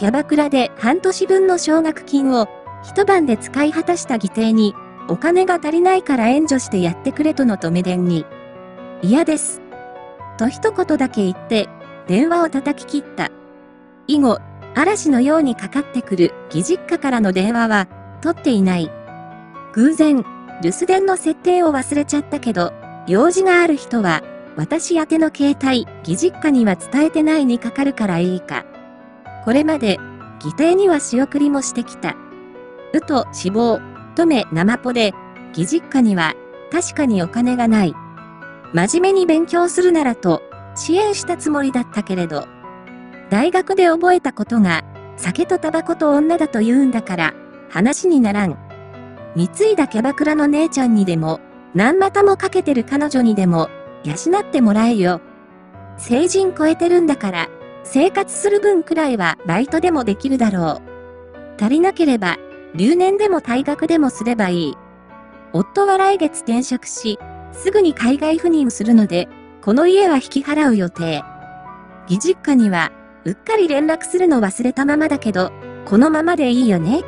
キャバクラで半年分の奨学金を一晩で使い果たした義弟に、お金が足りないから援助してやってくれとの止め電に、嫌です。と一言だけ言って、電話を叩き切った。以後、嵐のようにかかってくる義実家からの電話は、取っていない。偶然、留守電の設定を忘れちゃったけど、用事がある人は、私宛ての携帯、義実家には伝えてないにかかるからいいか。これまで、義弟には仕送りもしてきた。うと死亡、とめ生ポで、義実家には、確かにお金がない。真面目に勉強するならと、支援したつもりだったけれど、大学で覚えたことが、酒とタバコと女だと言うんだから、話にならん。貢いだキャバクラの姉ちゃんにでも、何股もかけてる彼女にでも、養ってもらえよ。成人超えてるんだから、生活する分くらいはバイトでもできるだろう。足りなければ、留年でも退学でもすればいい。夫は来月転職し、すぐに海外赴任するので、この家は引き払う予定。義実家には、うっかり連絡するの忘れたままだけど、このままでいいよね。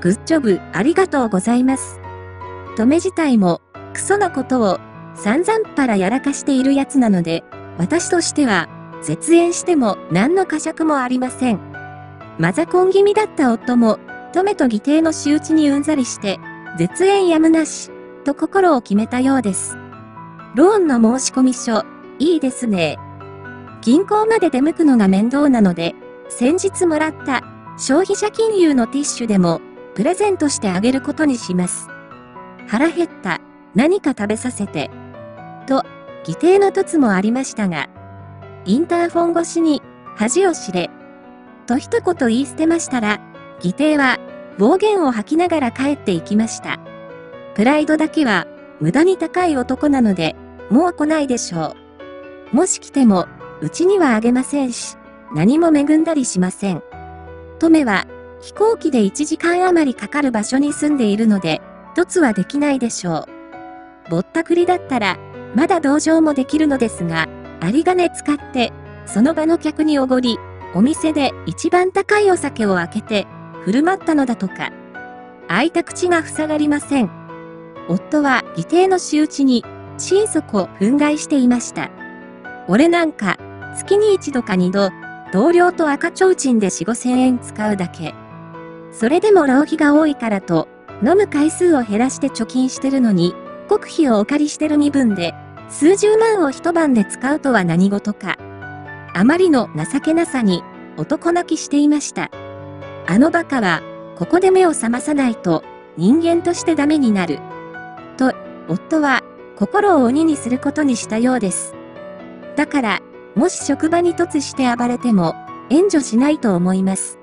グッジョブ、ありがとうございます。止め自体も、クソなことを、散々パラやらかしているやつなので、私としては、絶縁しても何の呵責もありません。マザコン気味だった夫も、トメと義弟の仕打ちにうんざりして、絶縁やむなし、と心を決めたようです。ローンの申込書、いいですね。銀行まで出向くのが面倒なので、先日もらった消費者金融のティッシュでもプレゼントしてあげることにします。腹減った、何か食べさせて。と、義弟の凸もありましたが、インターフォン越しに、恥を知れ。と一言言い捨てましたら、義弟は暴言を吐きながら帰っていきました。プライドだけは無駄に高い男なので、もう来ないでしょう。もし来ても、うちにはあげませんし、何も恵んだりしません。トメは、飛行機で1時間余りかかる場所に住んでいるので、凸はできないでしょう。ぼったくりだったら、まだ同情もできるのですが、有り金使って、その場の客におごり、お店で一番高いお酒を開けて、振る舞ったのだとか。開いた口が塞がりません。夫は義弟の仕打ちに、心底憤慨していました。俺なんか、月に一度か二度、同僚と赤ちょうちんで四五千円使うだけ。それでも浪費が多いからと、飲む回数を減らして貯金してるのに、国費をお借りしてる身分で、数十万を一晩で使うとは何事か。あまりの情けなさに、男泣きしていました。あの馬鹿は、ここで目を覚まさないと、人間としてダメになる。と、夫は、心を鬼にすることにしたようです。だから、もし職場に突して暴れても、援助しないと思います。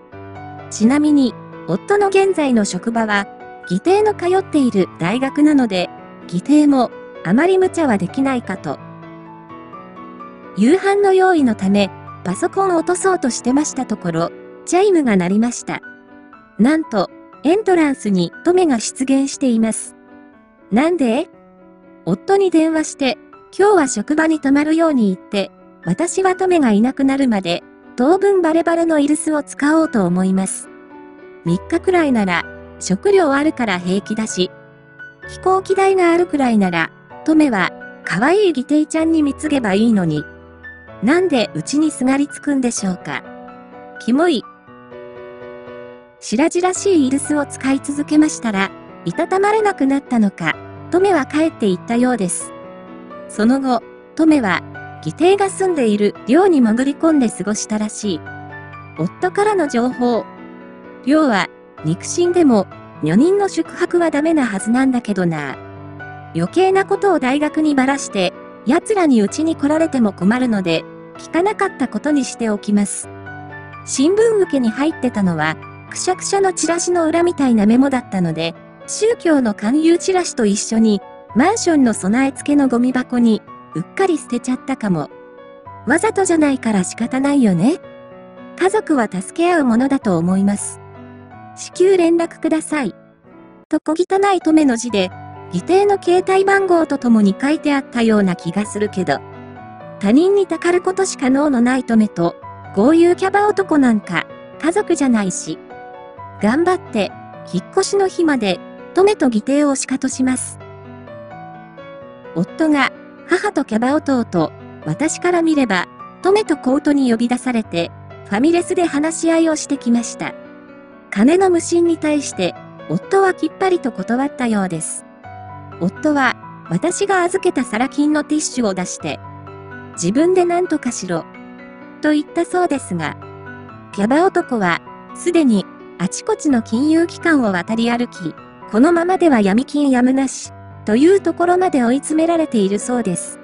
ちなみに、夫の現在の職場は、義弟の通っている大学なので、義弟も、あまり無茶はできないかと。夕飯の用意のため、パソコンを落とそうとしてましたところ、チャイムが鳴りました。なんと、エントランスにトメが出現しています。なんで？夫に電話して、今日は職場に泊まるように言って、私はトメがいなくなるまで、当分バレバレのイルスを使おうと思います。3日くらいなら、食料あるから平気だし、飛行機代があるくらいなら、トメは、可愛いギテイちゃんに貢げばいいのに。なんでうちにすがりつくんでしょうか。キモい。白々しいイルスを使い続けましたら、いたたまれなくなったのか、トメは帰っていったようです。その後、トメは、義弟が住んでいる寮に潜り込んで過ごしたらしい。夫からの情報。寮は、肉親でも、女人の宿泊はダメなはずなんだけどな。余計なことを大学にばらして、奴らにうちに来られても困るので、聞かなかったことにしておきます。新聞受けに入ってたのは、くしゃくしゃのチラシの裏みたいなメモだったので、宗教の勧誘チラシと一緒に、マンションの備え付けのゴミ箱に、うっかり捨てちゃったかも。わざとじゃないから仕方ないよね。家族は助け合うものだと思います。至急連絡ください。と小汚い止めの字で、義弟の携帯番号とともに書いてあったような気がするけど、他人にたかることしか脳のない止めと、豪遊キャバ男なんか、家族じゃないし。頑張って、引っ越しの日まで、トメと義弟をしかとします。夫が、母とキャバ弟、私から見れば、トメとコートに呼び出されて、ファミレスで話し合いをしてきました。金の無心に対して、夫はきっぱりと断ったようです。夫は、私が預けたサラ金のティッシュを出して、自分で何とかしろ、と言ったそうですが、キャバ男は、すでに、あちこちの金融機関を渡り歩き、このままでは闇金やむなし、というところまで追い詰められているそうです。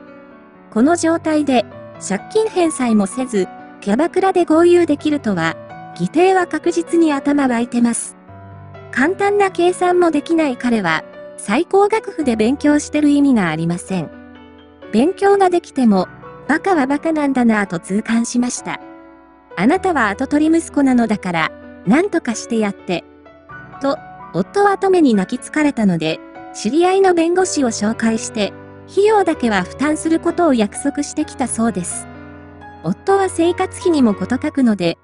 この状態で、借金返済もせず、キャバクラで合流できるとは、義弟は確実に頭湧いてます。簡単な計算もできない彼は、最高学府で勉強してる意味がありません。勉強ができても、バカはバカなんだなぁと痛感しました。あなたは跡取り息子なのだから、何とかしてやって。と、夫は止めに泣きつかれたので、知り合いの弁護士を紹介して、費用だけは負担することを約束してきたそうです。夫は生活費にも事欠くので、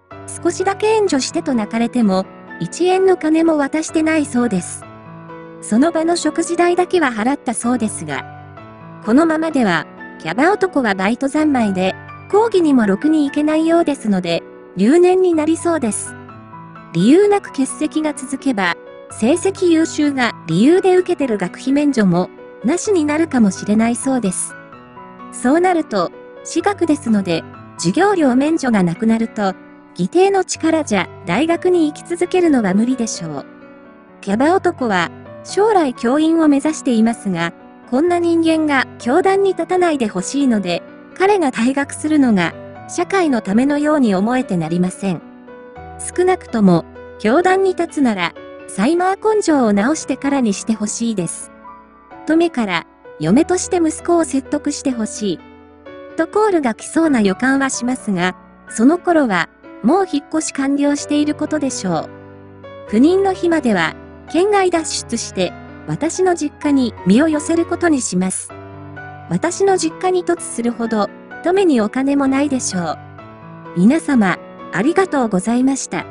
少しだけ援助してと泣かれても、1円の金も渡してないそうです。その場の食事代だけは払ったそうですが、このままでは、キャバ男はバイト三昧で、講義にもろくに行けないようですので、留年になりそうです。理由なく欠席が続けば、成績優秀が理由で受けてる学費免除も、なしになるかもしれないそうです。そうなると、私学ですので、授業料免除がなくなると、義弟の力じゃ大学に行き続けるのは無理でしょう。キャバ男は将来教員を目指していますが、こんな人間が教壇に立たないでほしいので、彼が退学するのが社会のためのように思えてなりません。少なくとも、教壇に立つなら、サイマー根性を直してからにしてほしいです。とめから、嫁として息子を説得してほしい。とコールが来そうな予感はしますが、その頃は、もう引っ越し完了していることでしょう。不妊の日までは、県外脱出して、私の実家に身を寄せることにします。私の実家に突するほど、富にお金もないでしょう。皆様、ありがとうございました。